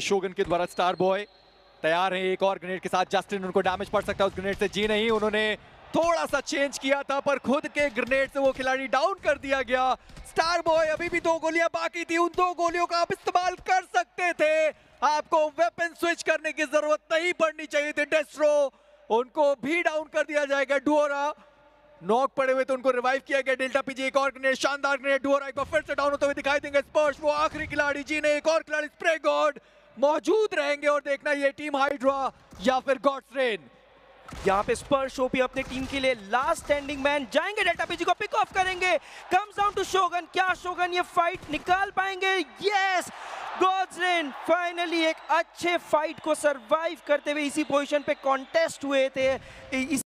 शोगन के द्वारा star boy तैयार है, एक और ग्रेनेड के साथ जस्टिन, उनको डैमेज पड़ सकता है। उस ग्रेनेड से जी नहीं, उन्होंने थोड़ा सा चेंज किया था, पर खुद के ग्रेनेड से वो खिलाड़ी डाउन कर दिया गया। स्टार बॉय, अभी भी दो गोलियाँ बाकी थी, उन दो गोलियों का आप इस्तेमाल कर सकते थे। आपको वेपन स्विच करने की ज़रूरत नहीं पड़नी चाहिए थी। डेस्ट्रो उनको भी डाउन कर दिया जाएगा। डुओरा नॉक पड़े हुए तो उनको रिवाइव किया गया। डेल्टा पीजी एक और ग्रेनेड शानदार ग्रेनेड डुओरा एक बार फिर से डाउन होते हुए दिखाई देंगे। स्पर्श वो आखिरी खिलाड़ी जी ने एक और खिलाड़ी स्प्रे गॉड मौजूद रहेंगे और देखना ये टीम हाइड्रा या फिर गॉड्स रेन। यहाँ पे स्पर्श शोपी अपने टीम के लिए लास्ट स्टैंडिंग मैन जाएँगे डेल्टा पीजी को पिक ऑफ़ करेंगे। कम्स डाउन टू शोगन क्या शोगन ये फाइट निकाल पाएँगे? यस गॉड्सरेन फाइनली एक अच्छे फाइट को सरवाइव करते हुए इसी पोजीशन पे कॉन्टेस्ट हुए थे। इस